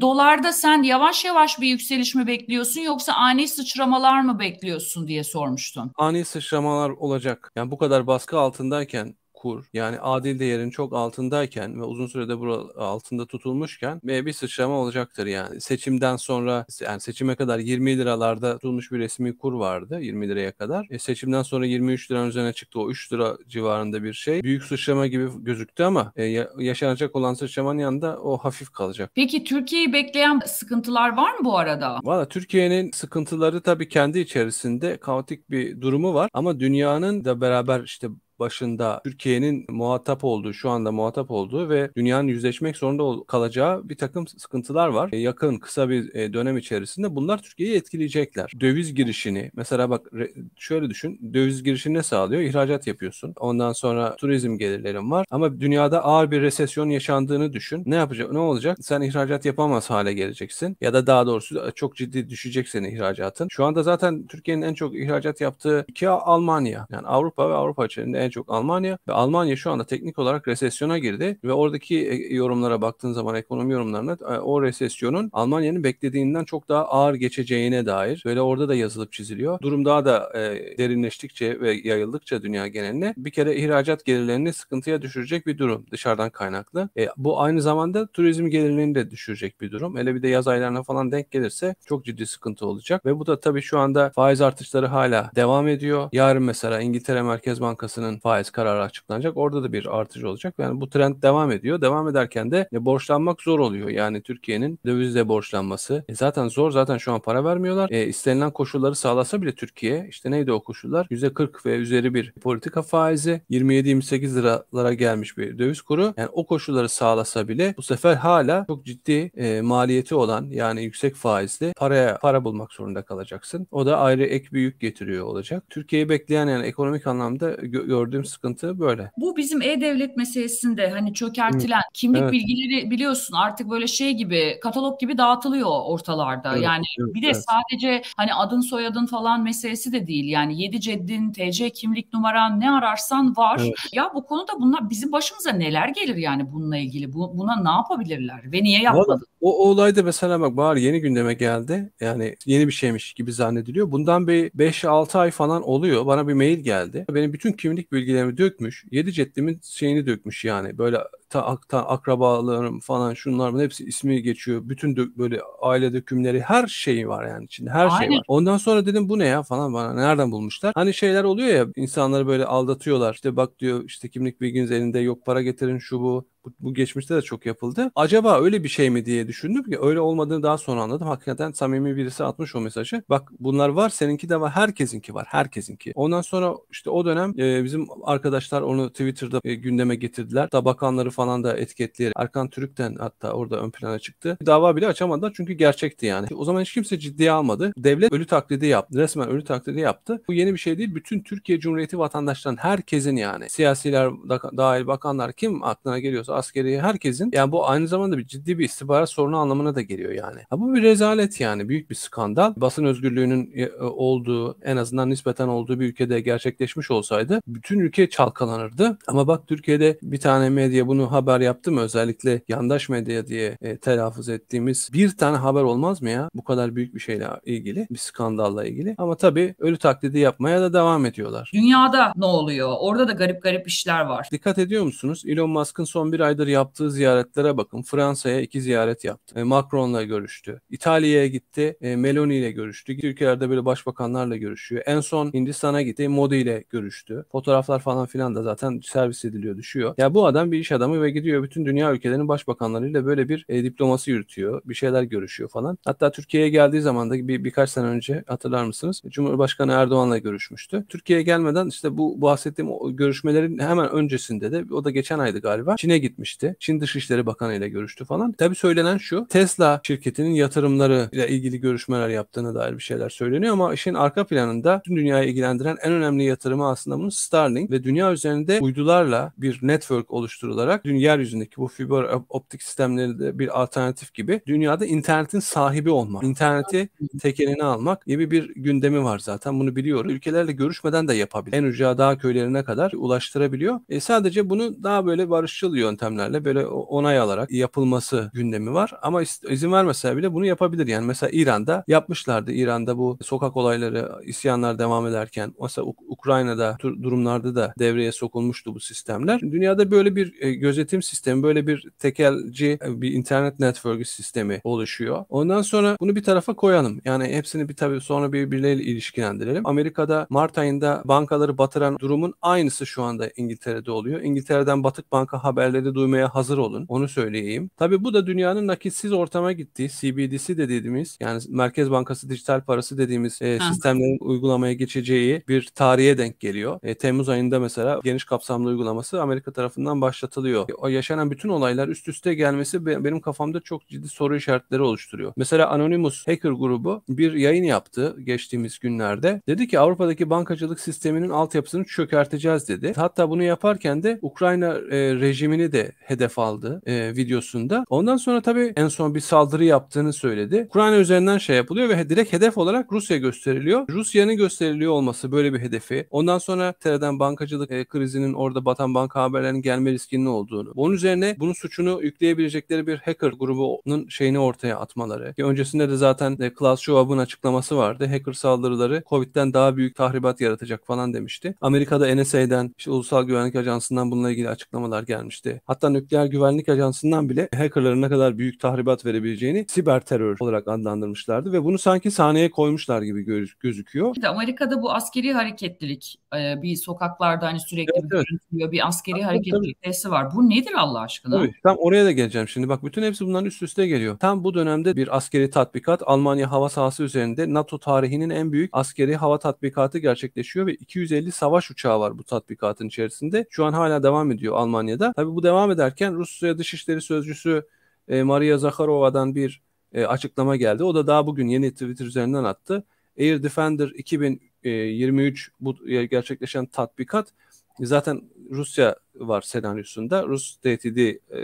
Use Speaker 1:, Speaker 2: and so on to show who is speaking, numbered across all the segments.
Speaker 1: Dolarda sen yavaş yavaş bir yükseliş mi bekliyorsun yoksa ani sıçramalar mı bekliyorsun diye sormuştun.
Speaker 2: Ani sıçramalar olacak. Yani bu kadar baskı altındayken kur yani adil değerin çok altındayken ve uzun sürede bu altında tutulmuşken ve bir sıçrama olacaktır yani. Seçimden sonra yani seçime kadar 20 liralarda tutulmuş bir resmi kur vardı 20 liraya kadar. E, seçimden sonra 23 liranın üzerine çıktı o 3 lira civarında bir şey. Büyük sıçrama gibi gözüktü ama e, yaşanacak olan sıçramanın yanında o hafif kalacak.
Speaker 1: Peki Türkiye'yi bekleyen sıkıntılar var mı bu arada?
Speaker 2: Valla Türkiye'nin sıkıntıları tabii kendi içerisinde kaotik bir durumu var ama dünyanın da beraber işte başında Türkiye'nin muhatap olduğu, şu anda muhatap olduğu ve dünyanın yüzleşmek zorunda kalacağı bir takım sıkıntılar var. E, yakın, kısa bir e, dönem içerisinde bunlar Türkiye'yi etkileyecekler. Döviz girişini, mesela bak şöyle düşün, döviz girişini ne sağlıyor? İhracat yapıyorsun. Ondan sonra turizm gelirlerin var. Ama dünyada ağır bir resesyon yaşandığını düşün. Ne yapacak? Ne olacak? Sen ihracat yapamaz hale geleceksin. Ya da daha doğrusu çok ciddi düşecek senin ihracatın. Şu anda zaten Türkiye'nin en çok ihracat yaptığı iki Almanya. Yani Avrupa ve Avrupa içerisinde en çok Almanya ve Almanya şu anda teknik olarak resesyona girdi ve oradaki e, yorumlara baktığın zaman ekonomi yorumlarına e, o resesyonun Almanya'nın beklediğinden çok daha ağır geçeceğine dair böyle orada da yazılıp çiziliyor. Durum daha da e, derinleştikçe ve yayıldıkça dünya geneline bir kere ihracat gelirlerini sıkıntıya düşürecek bir durum dışarıdan kaynaklı. E, bu aynı zamanda turizm gelirlerini de düşürecek bir durum. Hele bir de yaz aylarına falan denk gelirse çok ciddi sıkıntı olacak ve bu da tabii şu anda faiz artışları hala devam ediyor. Yarın mesela İngiltere Merkez Bankası'nın faiz kararı açıklanacak. Orada da bir artış olacak. Yani bu trend devam ediyor. Devam ederken de e, borçlanmak zor oluyor. Yani Türkiye'nin dövizle borçlanması. E, zaten zor. Zaten şu an para vermiyorlar. E, istenilen koşulları sağlasa bile Türkiye işte neydi o koşullar? %40 ve üzeri bir politika faizi 27-28 liralara gelmiş bir döviz kuru. Yani o koşulları sağlasa bile bu sefer hala çok ciddi e, maliyeti olan yani yüksek faizli paraya para bulmak zorunda kalacaksın. O da ayrı ek bir yük getiriyor olacak. Türkiye'yi bekleyen yani ekonomik anlamda gö- gördüğüm sıkıntı böyle.
Speaker 1: Bu bizim e-devlet meselesinde hani çökertilen Hı. kimlik evet. bilgileri biliyorsun artık böyle şey gibi katalog gibi dağıtılıyor ortalarda. Evet, yani evet, bir de evet. sadece hani adın soyadın falan meselesi de değil. Yani 7 ceddin, TC kimlik numaran ne ararsan var. Evet. Ya bu konuda bunlar bizim başımıza neler gelir yani bununla ilgili? Bu, buna ne yapabilirler ve niye yapmadı?
Speaker 2: O, o olayda mesela bak Bahar yeni gündeme geldi. Yani yeni bir şeymiş gibi zannediliyor. Bundan bir 5-6 ay falan oluyor. Bana bir mail geldi. Benim bütün kimlik bilgilerimi bilgilerimi dökmüş. Yedi ceddimin şeyini dökmüş yani. Böyle ta, ta, akrabalarım falan şunlar hepsi ismi geçiyor. Bütün dök, böyle aile dökümleri her şeyi var yani içinde. Her Aynen. şey var. Ondan sonra dedim bu ne ya falan bana nereden bulmuşlar? Hani şeyler oluyor ya insanları böyle aldatıyorlar. İşte bak diyor işte kimlik bilginiz elinde yok para getirin şu bu. Bu, bu geçmişte de çok yapıldı. Acaba öyle bir şey mi diye düşündüm ki öyle olmadığını daha sonra anladım. Hakikaten samimi birisi atmış o mesajı. Bak bunlar var seninki de var herkesinki var herkesinki. Ondan sonra işte o dönem e, bizim arkadaşlar onu Twitter'da e, gündeme getirdiler. Da bakanları falan da etiketleyerek Erkan Türük'ten hatta orada ön plana çıktı. Dava bile açamadılar çünkü gerçekti yani. O zaman hiç kimse ciddiye almadı. Devlet ölü taklidi yaptı. Resmen ölü taklidi yaptı. Bu yeni bir şey değil. Bütün Türkiye Cumhuriyeti vatandaşların herkesin yani siyasiler dahil bakanlar kim aklına geliyorsa askeri herkesin yani bu aynı zamanda bir ciddi bir istihbarat sorunu anlamına da geliyor yani. Ha, bu bir rezalet yani. Büyük bir skandal. Basın özgürlüğünün e, olduğu en azından nispeten olduğu bir ülkede gerçekleşmiş olsaydı bütün ülke çalkalanırdı. Ama bak Türkiye'de bir tane medya bunu haber yaptı mı özellikle yandaş medya diye e, telaffuz ettiğimiz bir tane haber olmaz mı ya bu kadar büyük bir şeyle ilgili bir skandalla ilgili ama tabii ölü taklidi yapmaya da devam ediyorlar.
Speaker 1: Dünyada ne oluyor? Orada da garip garip işler var.
Speaker 2: Dikkat ediyor musunuz? Elon Musk'ın son bir aydır yaptığı ziyaretlere bakın. Fransa'ya iki ziyaret yaptı. E, Macron'la görüştü. İtalya'ya gitti. E, Meloni ile görüştü. Ülkelerde böyle başbakanlarla görüşüyor. En son Hindistan'a gitti. Modi ile görüştü. Fotoğraflar falan filan da zaten servis ediliyor, düşüyor. Ya bu adam bir iş adamı ve gidiyor bütün dünya ülkelerinin başbakanlarıyla böyle bir e, diploması yürütüyor. Bir şeyler görüşüyor falan. Hatta Türkiye'ye geldiği zaman da bir birkaç sene önce hatırlar mısınız? Cumhurbaşkanı Erdoğan'la görüşmüştü. Türkiye'ye gelmeden işte bu bahsettiğim görüşmelerin hemen öncesinde de o da geçen aydı galiba. Çin'e gitmişti. Çin Dışişleri Bakanı ile görüştü falan. Tabii söylenen şu. Tesla şirketinin yatırımları ile ilgili görüşmeler yaptığına dair bir şeyler söyleniyor ama işin arka planında tüm dünyayı ilgilendiren en önemli yatırımı aslında bunun Starlink ve dünya üzerinde uydularla bir network oluşturularak dünya yeryüzündeki bu fiber optik sistemleri bir alternatif gibi dünyada internetin sahibi olmak, interneti tek eline almak gibi bir gündemi var zaten. Bunu biliyoruz. Ülkelerle görüşmeden de yapabilir. En ucağı dağ köylerine kadar ulaştırabiliyor. E sadece bunu daha böyle barışçıl yöntem yöntemlerle böyle onay alarak yapılması gündemi var. Ama izin vermese bile bunu yapabilir. Yani mesela İran'da yapmışlardı. İran'da bu sokak olayları, isyanlar devam ederken mesela Ukrayna'da durumlarda da devreye sokulmuştu bu sistemler. Dünyada böyle bir e, gözetim sistemi, böyle bir tekelci e, bir internet network sistemi oluşuyor. Ondan sonra bunu bir tarafa koyalım. Yani hepsini bir tabii sonra birbirleriyle ilişkilendirelim. Amerika'da Mart ayında bankaları batıran durumun aynısı şu anda İngiltere'de oluyor. İngiltere'den batık banka haberleri duymaya hazır olun. Onu söyleyeyim. Tabii bu da dünyanın nakitsiz ortama gittiği CBDC dediğimiz yani Merkez Bankası dijital parası dediğimiz e, sistemlerin uygulamaya geçeceği bir tarihe denk geliyor. E, Temmuz ayında mesela geniş kapsamlı uygulaması Amerika tarafından başlatılıyor. E, o yaşanan bütün olaylar üst üste gelmesi benim kafamda çok ciddi soru işaretleri oluşturuyor. Mesela Anonymous Hacker grubu bir yayın yaptı geçtiğimiz günlerde. Dedi ki Avrupa'daki bankacılık sisteminin altyapısını çökerteceğiz dedi. Hatta bunu yaparken de Ukrayna e, rejimini de hedef aldı e, videosunda. Ondan sonra tabii en son bir saldırı yaptığını söyledi. Ukrayna üzerinden şey yapılıyor ve direkt hedef olarak Rusya gösteriliyor. Rusya'nın gösteriliyor olması böyle bir hedefi. Ondan sonra Tereden bankacılık e, krizinin orada batan banka haberlerinin gelme riskinin olduğunu. Bunun üzerine bunun suçunu yükleyebilecekleri bir hacker grubunun şeyini ortaya atmaları. Ki öncesinde de zaten e, Klaus Schwab'ın açıklaması vardı. Hacker saldırıları Covid'den daha büyük tahribat yaratacak falan demişti. Amerika'da NSA'den, işte Ulusal Güvenlik Ajansı'ndan bununla ilgili açıklamalar gelmişti. Hatta Nükleer Güvenlik Ajansı'ndan bile hackerların ne kadar büyük tahribat verebileceğini siber terör olarak adlandırmışlardı ve bunu sanki sahneye koymuşlar gibi göz, gözüküyor.
Speaker 1: Amerika'da bu askeri hareketlilik e, bir sokaklarda hani sürekli evet, bir evet. görüntülüyor bir askeri tabii, hareketlilik var. Bu nedir Allah aşkına?
Speaker 2: Tabii, tam oraya da geleceğim şimdi. Bak bütün hepsi bunların üst üste geliyor. Tam bu dönemde bir askeri tatbikat Almanya hava sahası üzerinde NATO tarihinin en büyük askeri hava tatbikatı gerçekleşiyor ve 250 savaş uçağı var bu tatbikatın içerisinde. Şu an hala devam ediyor Almanya'da. Tabii bu devam ederken Rusya Dışişleri Sözcüsü e, Maria Zakharova'dan bir e, açıklama geldi. O da daha bugün yeni Twitter üzerinden attı. Air Defender 2023 bu gerçekleşen tatbikat zaten Rusya var senaryosunda. Rus tehdidi e,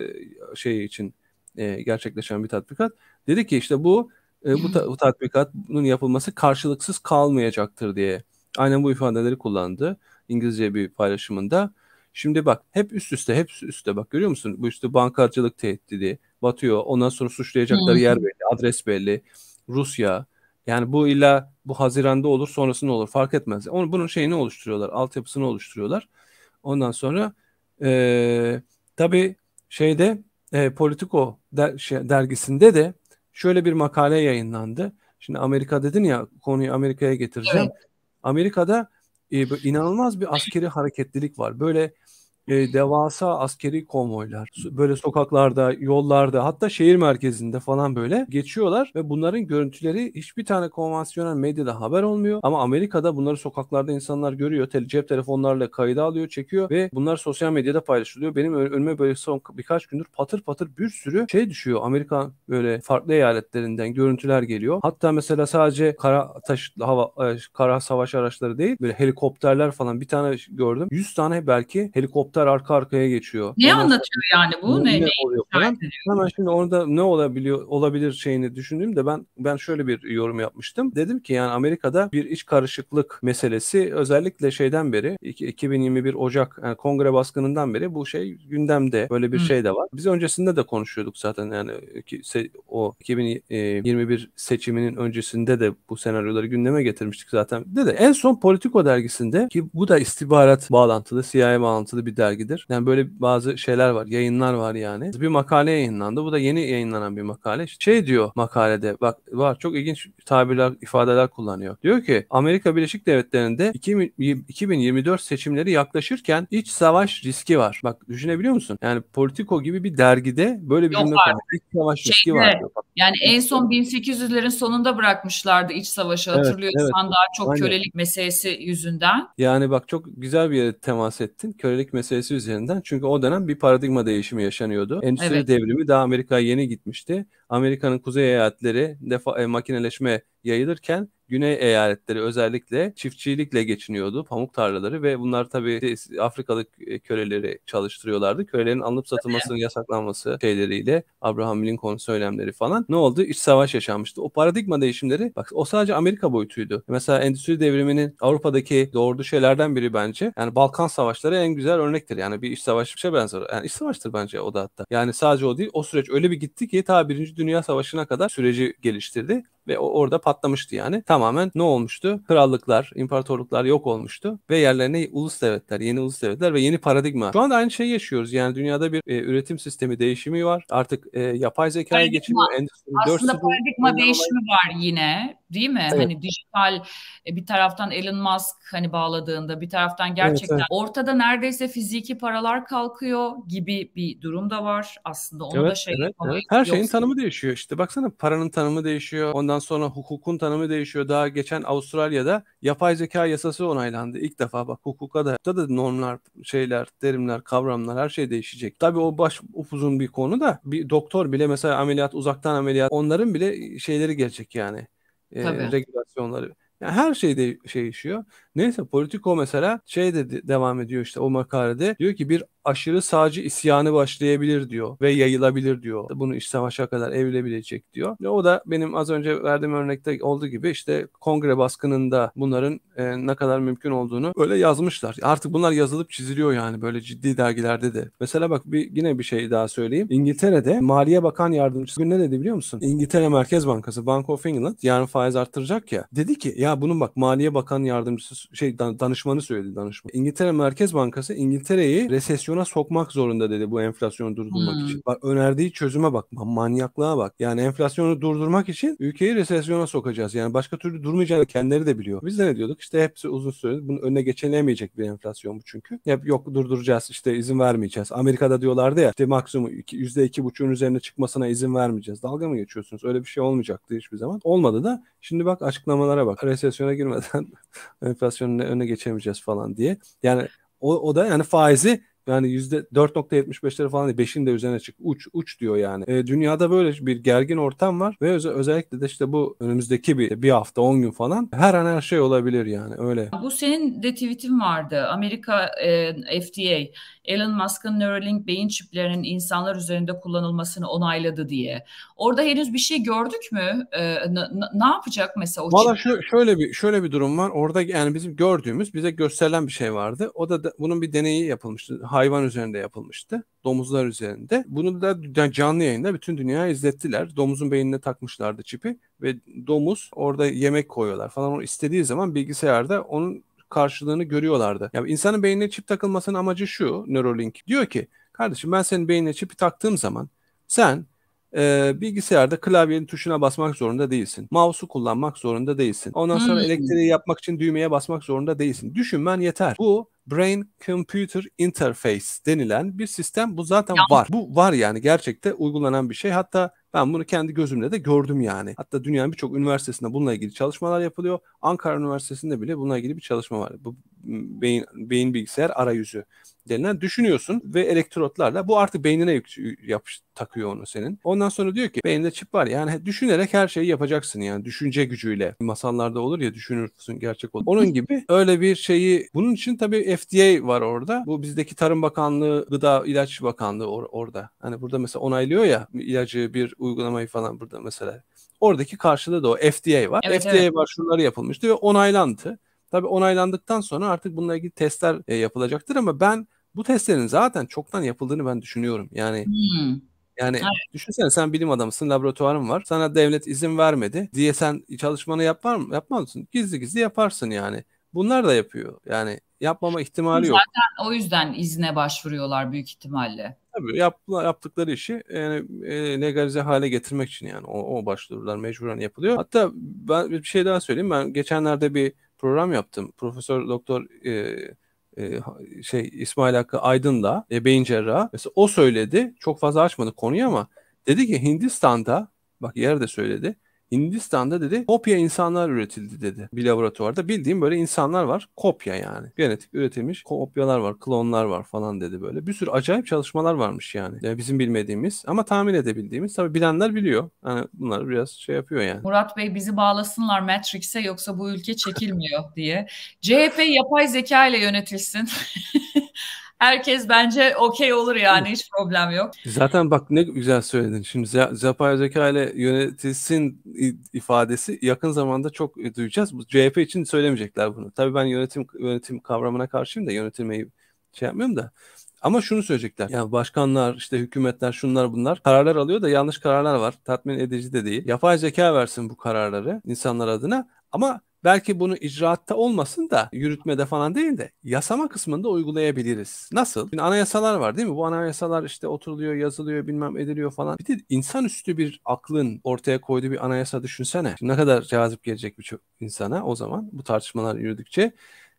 Speaker 2: şeyi için e, gerçekleşen bir tatbikat. Dedi ki işte bu e, bu, ta, bu tatbikatın yapılması karşılıksız kalmayacaktır diye. Aynen bu ifadeleri kullandı İngilizce bir paylaşımında. Şimdi bak hep üst üste hep üst üste bak görüyor musun? Bu işte bankacılık tehdidi batıyor. Ondan sonra suçlayacakları yer belli, adres belli. Rusya. Yani bu illa bu Haziran'da olur sonrasında olur fark etmez. Onu, bunun şeyini oluşturuyorlar. Altyapısını oluşturuyorlar. Ondan sonra e, tabii şeyde e, Politico der, şey, dergisinde de şöyle bir makale yayınlandı. Şimdi Amerika dedin ya konuyu Amerika'ya getireceğim. Evet. Amerika'da e, inanılmaz bir askeri hareketlilik var. Böyle e, devasa askeri konvoylar böyle sokaklarda, yollarda hatta şehir merkezinde falan böyle geçiyorlar ve bunların görüntüleri hiçbir tane konvansiyonel medyada haber olmuyor ama Amerika'da bunları sokaklarda insanlar görüyor. Te- cep telefonlarla kayda alıyor, çekiyor ve bunlar sosyal medyada paylaşılıyor. Benim önüme böyle son birkaç gündür patır patır bir sürü şey düşüyor. Amerika böyle farklı eyaletlerinden görüntüler geliyor. Hatta mesela sadece kara taş hava e, kara savaş araçları değil böyle helikopterler falan bir tane gördüm. 100 tane belki helikopter helikopter arka arkaya geçiyor.
Speaker 1: Ne Ondan anlatıyor yani bu? Ne, ne,
Speaker 2: oluyor falan. Hemen şimdi orada ne olabiliyor olabilir şeyini düşündüğümde ben ben şöyle bir yorum yapmıştım. Dedim ki yani Amerika'da bir iç karışıklık meselesi özellikle şeyden beri 2021 Ocak yani kongre baskınından beri bu şey gündemde. Böyle bir Hı. şey de var. Biz öncesinde de konuşuyorduk zaten yani o 2021 seçiminin öncesinde de bu senaryoları gündeme getirmiştik zaten. Dedi en son Politico dergisinde ki bu da istihbarat bağlantılı, CIA bağlantılı bir dergi dergidir. Yani böyle bazı şeyler var, yayınlar var yani. Bir makale yayınlandı. Bu da yeni yayınlanan bir makale. Şey diyor makalede, bak var çok ilginç tabirler, ifadeler kullanıyor. Diyor ki Amerika Birleşik Devletleri'nde 2024 seçimleri yaklaşırken iç savaş riski var. Bak düşünebiliyor musun? Yani Politico gibi bir dergide böyle bir
Speaker 1: cümle var. İç savaş Şeyde, riski var. Diyor. Yani en son 1800'lerin sonunda bırakmışlardı iç savaşı evet, hatırlıyorsan evet. daha çok Aynen. kölelik meselesi yüzünden.
Speaker 2: Yani bak çok güzel bir yere temas ettin. Kölelik meselesi üzerinden. Çünkü o dönem bir paradigma değişimi yaşanıyordu. Endüstri evet. devrimi daha Amerika'ya yeni gitmişti. Amerika'nın kuzey eyaletleri defa, e, makineleşme yayılırken Güney eyaletleri özellikle çiftçilikle geçiniyordu. Pamuk tarlaları ve bunlar tabii Afrikalı e, köleleri çalıştırıyorlardı. Kölelerin alınıp satılmasının yasaklanması şeyleriyle Abraham Lincoln söylemleri falan. Ne oldu? İç savaş yaşanmıştı. O paradigma değişimleri bak o sadece Amerika boyutuydu. Mesela endüstri devriminin Avrupa'daki doğurduğu şeylerden biri bence. Yani Balkan savaşları en güzel örnektir. Yani bir iç savaş bir şey benzer. Yani iç savaştır bence o da hatta. Yani sadece o değil. O süreç öyle bir gitti ki ta Birinci Dünya Savaşı'na kadar süreci geliştirdi ve orada patlamıştı yani. Tamamen ne olmuştu? Krallıklar, imparatorluklar yok olmuştu ve yerlerine ulus devletler, yeni ulus devletler ve yeni paradigma. Şu anda aynı şeyi yaşıyoruz. Yani dünyada bir e, üretim sistemi değişimi var. Artık e, yapay zekaya geçiliyor.
Speaker 1: Endüstri Aslında paradigma değişimi var yine değil mi? Evet. Hani dijital e, bir taraftan Elon Musk hani bağladığında bir taraftan gerçekten evet, evet. ortada neredeyse fiziki paralar kalkıyor gibi bir durum da var. Aslında onu
Speaker 2: evet,
Speaker 1: da şey
Speaker 2: evet, evet. Her şeyin yoksa... tanımı değişiyor işte. Baksana paranın tanımı değişiyor. Ondan sonra hukukun tanımı değişiyor. Daha geçen Avustralya'da yapay zeka yasası onaylandı. İlk defa bak hukuka da da, da normlar, şeyler, terimler, kavramlar her şey değişecek. Tabii o baş upuzun bir konu da bir doktor bile mesela ameliyat uzaktan ameliyat onların bile şeyleri gelecek yani e, regülasyonları. Yani her şey de şey değişiyor. Neyse Politico mesela şey de devam ediyor işte o makalede. Diyor ki bir aşırı sağcı isyanı başlayabilir diyor ve yayılabilir diyor. Bunu iç savaşa kadar evrilebilecek diyor. Ve o da benim az önce verdiğim örnekte olduğu gibi işte kongre baskınında bunların e, ne kadar mümkün olduğunu öyle yazmışlar. Artık bunlar yazılıp çiziliyor yani böyle ciddi dergilerde de. Mesela bak bir yine bir şey daha söyleyeyim. İngiltere'de Maliye Bakan Yardımcısı ne dedi biliyor musun? İngiltere Merkez Bankası Bank of England yarın faiz arttıracak ya. Dedi ki ya bunun bak Maliye Bakan Yardımcısı şey danışmanı söyledi danışman. İngiltere Merkez Bankası İngiltere'yi resesyona sokmak zorunda dedi bu enflasyonu durdurmak hmm. için. Bak önerdiği çözüme bak, manyaklığa bak. Yani enflasyonu durdurmak için ülkeyi resesyona sokacağız. Yani başka türlü durmayacağını kendileri de biliyor. Biz de ne diyorduk? İşte hepsi uzun süre bunun önüne geçilemeyecek bir enflasyon bu çünkü. Hep yok durduracağız işte izin vermeyeceğiz. Amerika'da diyorlardı ya işte maksimum yüzde iki buçuğun üzerine çıkmasına izin vermeyeceğiz. Dalga mı geçiyorsunuz? Öyle bir şey olmayacaktı hiçbir zaman. Olmadı da şimdi bak açıklamalara bak. Resesyona girmeden enflasyon enflasyonun öne geçemeyeceğiz falan diye. Yani o, o da yani faizi yani yüzde 4.75'leri falan değil. 5'in de üzerine çık. Uç uç diyor yani. E, dünyada böyle bir gergin ortam var ve öz- özellikle de işte bu önümüzdeki bir, bir hafta 10 gün falan her an her şey olabilir yani öyle.
Speaker 1: Bu senin de tweetin vardı. Amerika e, FDA Elon Musk'ın Neuralink beyin çiplerinin insanlar üzerinde kullanılmasını onayladı diye. Orada henüz bir şey gördük mü? Ee, ne yapacak mesela o
Speaker 2: Valla şu, şöyle bir şöyle bir durum var. Orada yani bizim gördüğümüz bize gösterilen bir şey vardı. O da, da bunun bir deneyi yapılmıştı. Hayvan üzerinde yapılmıştı. Domuzlar üzerinde. Bunu da canlı yayında bütün dünyaya izlettiler. Domuzun beynine takmışlardı çipi ve domuz orada yemek koyuyorlar falan. O istediği zaman bilgisayarda onun karşılığını görüyorlardı. Yani insanın beynine çip takılmasının amacı şu Neuralink. Diyor ki kardeşim ben senin beynine çipi taktığım zaman sen e, bilgisayarda klavyenin tuşuna basmak zorunda değilsin. Mouse'u kullanmak zorunda değilsin. Ondan sonra hmm. elektriği yapmak için düğmeye basmak zorunda değilsin. Düşünmen yeter. Bu Brain Computer Interface denilen bir sistem bu zaten ya. var. Bu var yani gerçekte uygulanan bir şey. Hatta ben bunu kendi gözümle de gördüm yani. Hatta dünyanın birçok üniversitesinde bununla ilgili çalışmalar yapılıyor. Ankara Üniversitesi'nde bile bununla ilgili bir çalışma var. Bu beyin, beyin bilgisayar arayüzü denilen düşünüyorsun ve elektrotlarla bu artık beynine yapış, takıyor onu senin. Ondan sonra diyor ki beyninde çip var yani düşünerek her şeyi yapacaksın yani düşünce gücüyle. Masallarda olur ya düşünürsün gerçek olur. Onun gibi öyle bir şeyi bunun için tabii FDA var orada. Bu bizdeki Tarım Bakanlığı, Gıda İlaç Bakanlığı or- orada. Hani burada mesela onaylıyor ya ilacı bir uygulamayı falan burada mesela. Oradaki karşılığı da o FDA var. Evet, FDA evet. başvuruları yapılmıştı ve onaylandı. Tabii onaylandıktan sonra artık bununla ilgili testler e, yapılacaktır ama ben bu testlerin zaten çoktan yapıldığını ben düşünüyorum. Yani hmm. Yani evet. düşünsene sen bilim adamısın, laboratuvarın var. Sana devlet izin vermedi diye sen çalışmanı yapar mı? Yapmaz mısın? Gizli gizli yaparsın yani. Bunlar da yapıyor. Yani yapmama ihtimali yok.
Speaker 1: Zaten o yüzden izne başvuruyorlar büyük ihtimalle.
Speaker 2: Tabii yap, yaptıkları işi yani, e, legalize hale getirmek için yani o, o başvurular mecburen yapılıyor. Hatta ben bir şey daha söyleyeyim. Ben geçenlerde bir program yaptım. Profesör Doktor e, e, şey İsmail Hakkı Aydın'la e, beyin cerrahı. Mesela o söyledi. Çok fazla açmadı konuyu ama dedi ki Hindistan'da bak yer de söyledi. Hindistan'da dedi kopya insanlar üretildi dedi bir laboratuvarda. Bildiğim böyle insanlar var. Kopya yani. Genetik üretilmiş kopyalar var, klonlar var falan dedi böyle. Bir sürü acayip çalışmalar varmış yani. yani bizim bilmediğimiz ama tahmin edebildiğimiz. Tabii bilenler biliyor. Yani bunlar biraz şey yapıyor yani.
Speaker 1: Murat Bey bizi bağlasınlar Matrix'e yoksa bu ülke çekilmiyor diye. CHP yapay zeka ile yönetilsin. herkes bence okey olur yani hiç problem yok.
Speaker 2: Zaten bak ne güzel söyledin. Şimdi yapay zeka ile yönetilsin ifadesi yakın zamanda çok duyacağız. Bu CHP için söylemeyecekler bunu. Tabii ben yönetim yönetim kavramına karşıyım da yönetilmeyi şey yapmıyorum da. Ama şunu söyleyecekler. Yani başkanlar, işte hükümetler, şunlar bunlar kararlar alıyor da yanlış kararlar var. Tatmin edici de değil. Yapay zeka versin bu kararları insanlar adına. Ama belki bunu icraatta olmasın da yürütmede falan değil de yasama kısmında uygulayabiliriz. Nasıl? Şimdi anayasalar var değil mi? Bu anayasalar işte oturuluyor, yazılıyor, bilmem ediliyor falan. Bir de insanüstü bir aklın ortaya koyduğu bir anayasa düşünsene. Şimdi ne kadar cazip gelecek birçok insana o zaman bu tartışmalar yürüdükçe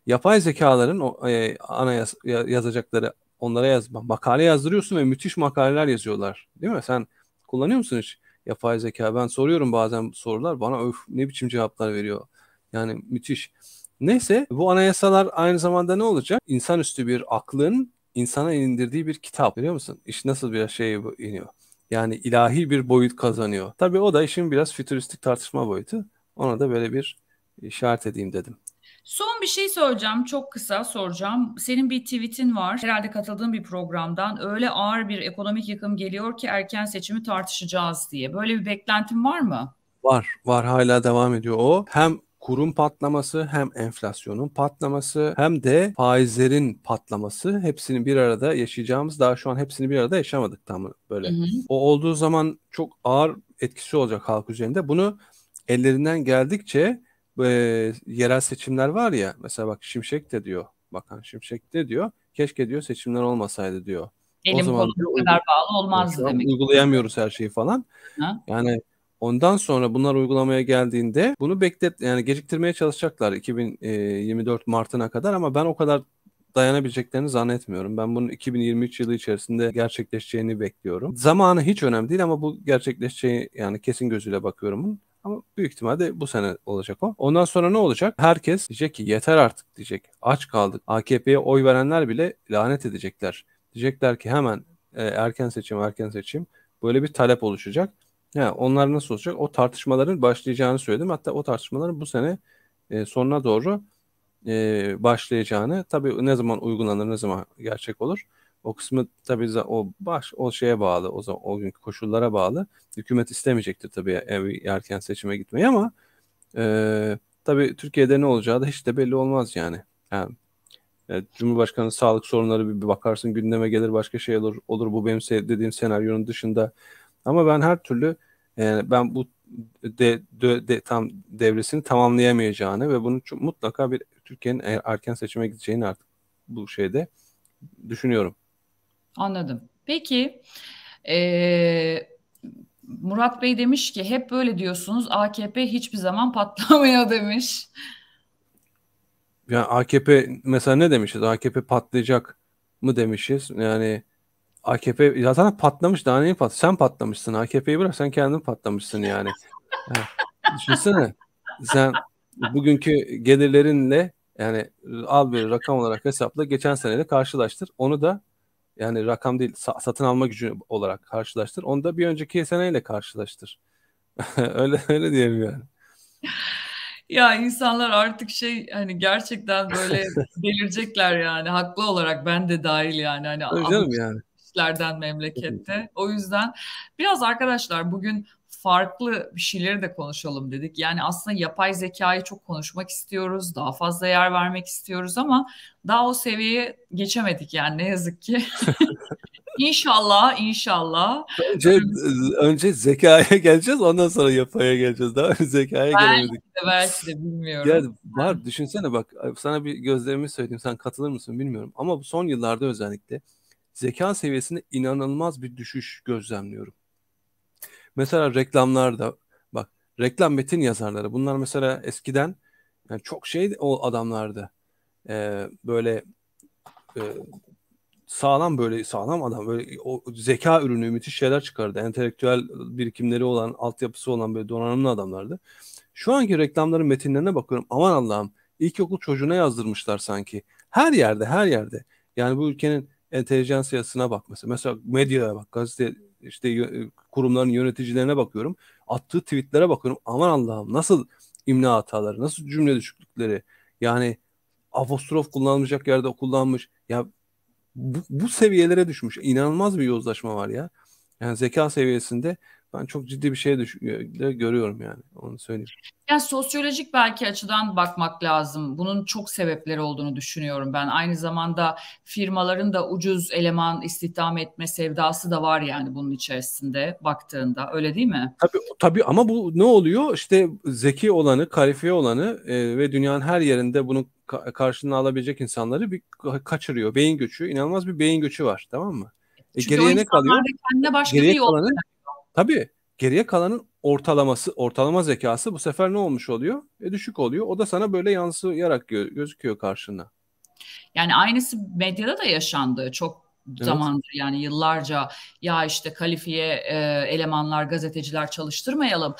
Speaker 2: yapay zekaların o e, anayasa yazacakları onlara yazma makale yazdırıyorsun ve müthiş makaleler yazıyorlar. Değil mi? Sen kullanıyor musun hiç yapay zeka? Ben soruyorum bazen sorular bana öf ne biçim cevaplar veriyor. Yani müthiş. Neyse bu anayasalar aynı zamanda ne olacak? İnsanüstü bir aklın insana indirdiği bir kitap biliyor musun? İş nasıl bir şey iniyor? Yani ilahi bir boyut kazanıyor. Tabii o da işin biraz fütüristik tartışma boyutu. Ona da böyle bir işaret edeyim dedim.
Speaker 1: Son bir şey söyleyeceğim. Çok kısa soracağım. Senin bir tweetin var. Herhalde katıldığın bir programdan. Öyle ağır bir ekonomik yıkım geliyor ki erken seçimi tartışacağız diye. Böyle bir beklentin var mı?
Speaker 2: Var. Var. Hala devam ediyor o. Hem kurun patlaması hem enflasyonun patlaması hem de faizlerin patlaması hepsini bir arada yaşayacağımız daha şu an hepsini bir arada yaşamadık tam böyle. Hı hı. O olduğu zaman çok ağır etkisi olacak halk üzerinde. Bunu ellerinden geldikçe e, yerel seçimler var ya mesela bak Şimşek de diyor bakan Şimşek de diyor keşke diyor seçimler olmasaydı diyor.
Speaker 1: Elim o zaman diyor, kadar bağlı olmazdı demek.
Speaker 2: Uygulayamıyoruz her şeyi falan. Ha? Yani Ondan sonra bunlar uygulamaya geldiğinde bunu beklet yani geciktirmeye çalışacaklar 2024 Mart'ına kadar ama ben o kadar dayanabileceklerini zannetmiyorum. Ben bunun 2023 yılı içerisinde gerçekleşeceğini bekliyorum. Zamanı hiç önemli değil ama bu gerçekleşeceği yani kesin gözüyle bakıyorum. Ama büyük ihtimalle bu sene olacak o. Ondan sonra ne olacak? Herkes diyecek ki yeter artık diyecek. Aç kaldık. AKP'ye oy verenler bile lanet edecekler. Diyecekler ki hemen e, erken seçim erken seçim. Böyle bir talep oluşacak. Ya onlar nasıl olacak? O tartışmaların başlayacağını söyledim. Hatta o tartışmaların bu sene e, sonuna doğru e, başlayacağını. Tabii ne zaman uygulanır, ne zaman gerçek olur? O kısmı tabii o baş o şeye bağlı, o zaman o günkü koşullara bağlı. Hükümet istemeyecektir tabii erken seçime gitmeyi ama e, tabii Türkiye'de ne olacağı da hiç de belli olmaz yani. yani e, Cumhurbaşkanı sağlık sorunları bir bakarsın gündeme gelir başka şey olur. Olur bu benim dediğim senaryonun dışında ama ben her türlü e, ben bu de, de, de, tam devresini tamamlayamayacağını ve bunun çok, mutlaka bir Türkiye'nin er, erken seçime gideceğini artık bu şeyde düşünüyorum.
Speaker 1: Anladım. Peki e, Murat Bey demiş ki hep böyle diyorsunuz AKP hiçbir zaman patlamıyor demiş.
Speaker 2: Yani AKP mesela ne demişiz? AKP patlayacak mı demişiz? Yani AKP zaten patlamış daha neyi pat? Sen patlamışsın. AKP'yi bırak sen kendin patlamışsın yani. düşünsene sen bugünkü gelirlerinle yani al bir rakam olarak hesapla geçen seneyle karşılaştır. Onu da yani rakam değil satın alma gücü olarak karşılaştır. Onu da bir önceki seneyle karşılaştır. öyle öyle diyelim yani.
Speaker 1: Ya insanlar artık şey hani gerçekten böyle delirecekler yani haklı olarak ben de dahil yani hani
Speaker 2: canım yani
Speaker 1: işlerden memlekette. O yüzden biraz arkadaşlar bugün farklı bir şeyleri de konuşalım dedik. Yani aslında yapay zekayı çok konuşmak istiyoruz, daha fazla yer vermek istiyoruz ama daha o seviyeye geçemedik yani ne yazık ki. İnşallah, inşallah.
Speaker 2: Önce, önce zekaya geleceğiz, ondan sonra yapaya geleceğiz. Daha zekaya belki gelemedik.
Speaker 1: De, belki de bilmiyorum. Yani
Speaker 2: var, düşünsene bak, sana bir gözlerimi söyleyeyim, sen katılır mısın bilmiyorum. Ama bu son yıllarda özellikle zeka seviyesinde inanılmaz bir düşüş gözlemliyorum. Mesela reklamlarda bak reklam metin yazarları bunlar mesela eskiden yani çok şey o adamlardı. Ee, böyle e, sağlam böyle sağlam adam böyle o zeka ürünü müthiş şeyler çıkardı. Entelektüel birikimleri olan, altyapısı olan böyle donanımlı adamlardı. Şu anki reklamların metinlerine bakıyorum. Aman Allah'ım ilkokul çocuğuna yazdırmışlar sanki. Her yerde, her yerde. Yani bu ülkenin entelijansiyasına bak mesela. Mesela medyaya bak, gazete işte kurumların yöneticilerine bakıyorum. Attığı tweetlere bakıyorum. Aman Allah'ım nasıl imla hataları, nasıl cümle düşüklükleri. Yani apostrof kullanılmayacak yerde kullanmış. Ya bu, bu seviyelere düşmüş. İnanılmaz bir yozlaşma var ya. Yani zeka seviyesinde ben çok ciddi bir şey düş- görüyorum yani onu söyleyeyim.
Speaker 1: Yani sosyolojik belki açıdan bakmak lazım. Bunun çok sebepleri olduğunu düşünüyorum ben. Aynı zamanda firmaların da ucuz eleman istihdam etme sevdası da var yani bunun içerisinde baktığında. Öyle değil mi?
Speaker 2: Tabii tabii ama bu ne oluyor? İşte zeki olanı, kalifiye olanı e, ve dünyanın her yerinde bunu ka- karşılığını alabilecek insanları bir kaçırıyor. Beyin göçü, inanılmaz bir beyin göçü var, tamam mı?
Speaker 1: E, Çünkü geriye ne kalıyor? Kendine başka geriye bir yol kalanı,
Speaker 2: Tabii geriye kalanın ortalaması, ortalama zekası bu sefer ne olmuş oluyor? E, düşük oluyor. O da sana böyle yansıyarak gö- gözüküyor karşına.
Speaker 1: Yani aynısı medyada da yaşandı. Çok evet. zamandır yani yıllarca ya işte kalifiye e, elemanlar, gazeteciler çalıştırmayalım.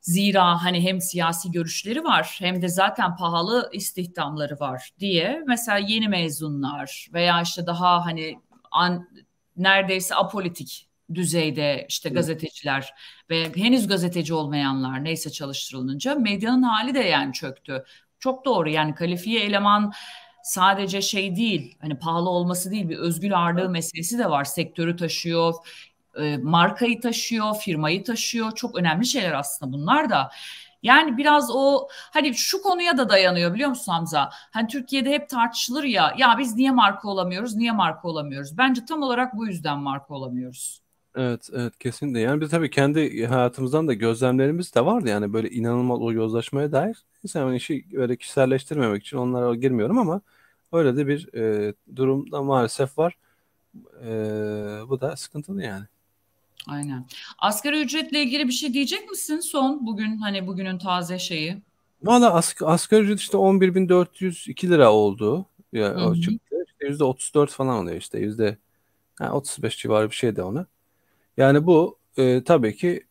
Speaker 1: Zira hani hem siyasi görüşleri var hem de zaten pahalı istihdamları var diye mesela yeni mezunlar veya işte daha hani an, neredeyse apolitik düzeyde işte gazeteciler ve henüz gazeteci olmayanlar neyse çalıştırılınca medyanın hali de yani çöktü. Çok doğru yani kalifiye eleman sadece şey değil hani pahalı olması değil bir özgül ağırlığı meselesi de var. Sektörü taşıyor, e, markayı taşıyor, firmayı taşıyor. Çok önemli şeyler aslında bunlar da. Yani biraz o hani şu konuya da dayanıyor biliyor musun Hamza? Hani Türkiye'de hep tartışılır ya ya biz niye marka olamıyoruz, niye marka olamıyoruz? Bence tam olarak bu yüzden marka olamıyoruz.
Speaker 2: Evet, evet kesinlikle. Yani biz tabii kendi hayatımızdan da gözlemlerimiz de vardı yani böyle inanılmaz o yozlaşmaya dair. Neyse yani işi böyle kişiselleştirmemek için onlara girmiyorum ama öyle de bir e, durum da maalesef var. E, bu da sıkıntılı yani.
Speaker 1: Aynen. Asgari ücretle ilgili bir şey diyecek misin son bugün hani bugünün taze şeyi?
Speaker 2: Valla asg asgari ücret işte 11.402 lira oldu. Ya o çıktı. İşte %34 falan oluyor işte yüzde yani 35 civarı bir şey de ona. Yani bu e, tabii ki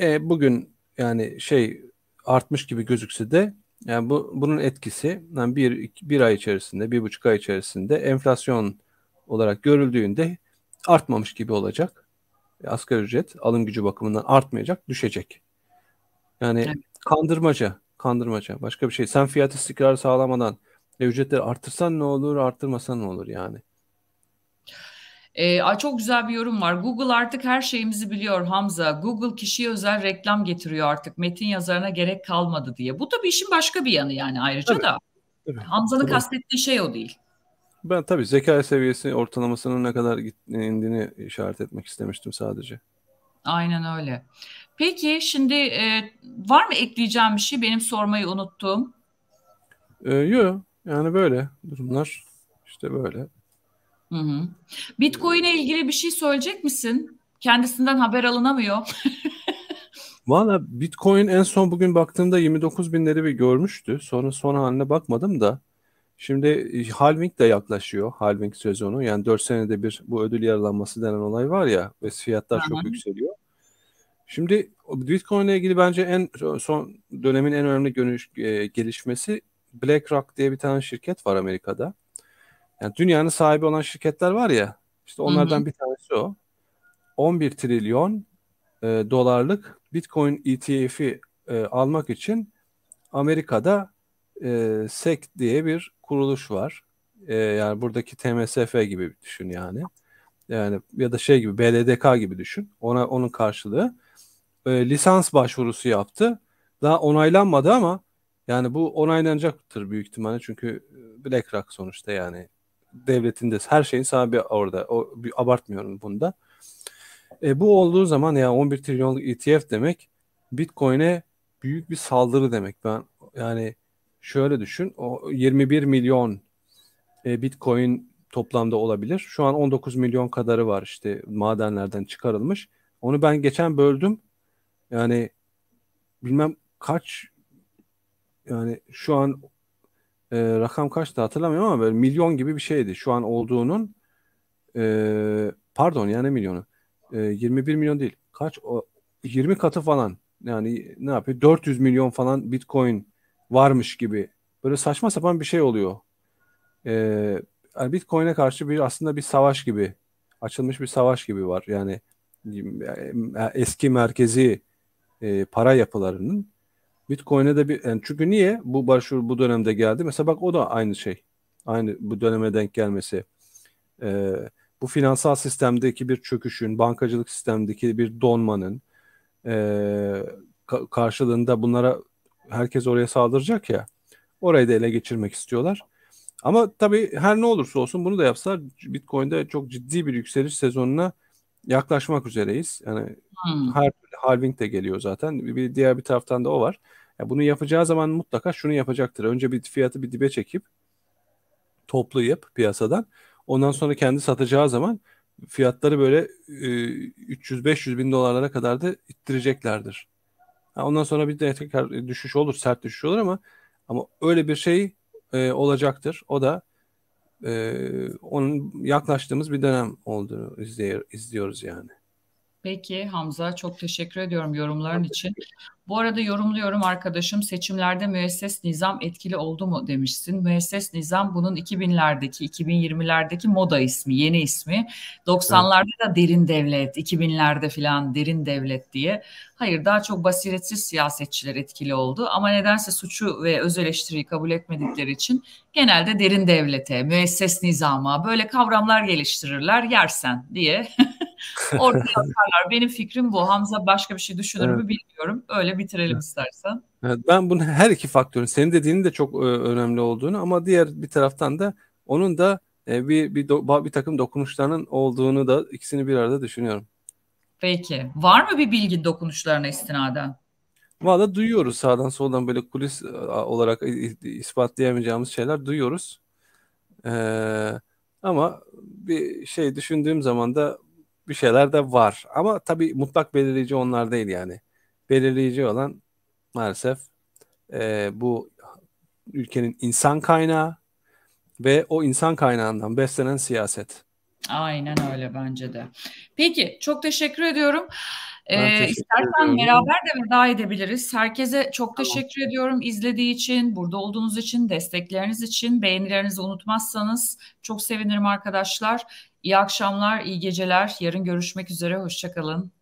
Speaker 2: e, bugün yani şey artmış gibi gözükse de yani bu bunun etkisi yani bir, iki, bir ay içerisinde, bir buçuk ay içerisinde enflasyon olarak görüldüğünde artmamış gibi olacak. Asgari ücret alım gücü bakımından artmayacak, düşecek. Yani evet. kandırmaca, kandırmaca. Başka bir şey. Sen fiyat istikrarı sağlamadan e, ücretleri artırsan ne olur, arttırmasan ne olur yani.
Speaker 1: Ee, çok güzel bir yorum var. Google artık her şeyimizi biliyor Hamza. Google kişiye özel reklam getiriyor artık. Metin yazarına gerek kalmadı diye. Bu tabii işin başka bir yanı yani ayrıca tabii, da. Tabii, Hamza'nın tabii. kastettiği şey o değil.
Speaker 2: Ben tabii zeka seviyesi ortalamasının ne kadar indiğini işaret etmek istemiştim sadece.
Speaker 1: Aynen öyle. Peki şimdi e, var mı ekleyeceğim bir şey? Benim sormayı unuttuğum.
Speaker 2: E, yok. Yani böyle durumlar işte böyle.
Speaker 1: Hı hı. Bitcoin'e ilgili bir şey söyleyecek misin? Kendisinden haber alınamıyor.
Speaker 2: Valla Bitcoin en son bugün baktığımda 29 binleri bir görmüştü. Sonra son haline bakmadım da. Şimdi e, halving de yaklaşıyor. Halving sezonu. Yani 4 senede bir bu ödül yaralanması denen olay var ya ve fiyatlar Hı-hı. çok yükseliyor. Şimdi Bitcoin ile ilgili bence en son dönemin en önemli görüş, e, gelişmesi BlackRock diye bir tane şirket var Amerika'da. Yani dünyanın sahibi olan şirketler var ya işte onlardan Hı-hı. bir tanesi o. 11 trilyon e, dolarlık Bitcoin ETF'i e, almak için Amerika'da e, SEC diye bir kuruluş var. E, yani buradaki TMSF gibi düşün yani. Yani ya da şey gibi BLDK gibi düşün. Ona onun karşılığı e, lisans başvurusu yaptı. Daha onaylanmadı ama yani bu onaylanacaktır büyük ihtimalle çünkü BlackRock sonuçta yani devletin de her şeyin sahibi orada. O, bir abartmıyorum bunda. E, bu olduğu zaman ya yani 11 trilyonluk ETF demek Bitcoin'e büyük bir saldırı demek. Ben yani şöyle düşün. O 21 milyon e, Bitcoin toplamda olabilir. Şu an 19 milyon kadarı var işte madenlerden çıkarılmış. Onu ben geçen böldüm. Yani bilmem kaç yani şu an e, rakam kaçtı hatırlamıyorum ama böyle milyon gibi bir şeydi. Şu an olduğunun E, pardon yani milyonu. E, 21 milyon değil. Kaç? O, 20 katı falan. Yani ne yapıyor? 400 milyon falan Bitcoin varmış gibi. Böyle saçma sapan bir şey oluyor. E, yani Bitcoin'e karşı bir aslında bir savaş gibi. Açılmış bir savaş gibi var. Yani e, eski merkezi e, para yapılarının Bitcoin'e de bir yani çünkü niye bu başvuru bu dönemde geldi? Mesela bak o da aynı şey. Aynı bu döneme denk gelmesi. Ee, bu finansal sistemdeki bir çöküşün, bankacılık sistemdeki bir donmanın e, ka- karşılığında bunlara herkes oraya saldıracak ya. Orayı da ele geçirmek istiyorlar. Ama tabii her ne olursa olsun bunu da yapsalar Bitcoin'de çok ciddi bir yükseliş sezonuna yaklaşmak üzereyiz. Yani hmm. her halving de geliyor zaten. Bir diğer bir taraftan da o var. Yani bunu yapacağı zaman mutlaka şunu yapacaktır. Önce bir fiyatı bir dibe çekip toplayıp piyasadan ondan sonra kendi satacağı zaman fiyatları böyle e, 300-500 bin dolarlara kadar da ittireceklerdir. ondan sonra bir de tekrar düşüş olur, sert düşüş olur ama ama öyle bir şey e, olacaktır. O da e, onun yaklaştığımız bir dönem olduğunu izliyor, izliyoruz yani.
Speaker 1: Peki Hamza çok teşekkür ediyorum yorumların için. Bu arada yorumluyorum arkadaşım seçimlerde müesses nizam etkili oldu mu demişsin. Müesses nizam bunun 2000'lerdeki 2020'lerdeki moda ismi yeni ismi. 90'larda da derin devlet 2000'lerde falan derin devlet diye. Hayır daha çok basiretsiz siyasetçiler etkili oldu ama nedense suçu ve öz eleştiriyi kabul etmedikleri için genelde derin devlete, müesses nizama böyle kavramlar geliştirirler yersen diye. Orada yaparlar. Benim fikrim bu. Hamza başka bir şey düşünür mü bilmiyorum. Öyle bitirelim istersen.
Speaker 2: Evet, ben bunu her iki faktörün senin dediğinin de çok e, önemli olduğunu ama diğer bir taraftan da onun da e, bir bir, do, bir takım dokunuşlarının olduğunu da ikisini bir arada düşünüyorum.
Speaker 1: Peki. Var mı bir bilgi dokunuşlarına istinaden?
Speaker 2: Valla duyuyoruz sağdan soldan böyle kulis e, olarak ispatlayamayacağımız şeyler duyuyoruz. Ee, ama bir şey düşündüğüm zaman da bir şeyler de var. Ama tabii mutlak belirleyici onlar değil yani. Belirleyici olan maalesef e, bu ülkenin insan kaynağı ve o insan kaynağından beslenen siyaset.
Speaker 1: Aynen öyle bence de. Peki çok teşekkür ediyorum. Ee, istersen beraber de veda edebiliriz. Herkese çok tamam. teşekkür ediyorum izlediği için, burada olduğunuz için, destekleriniz için. Beğenilerinizi unutmazsanız çok sevinirim arkadaşlar. İyi akşamlar, iyi geceler. Yarın görüşmek üzere. Hoşçakalın.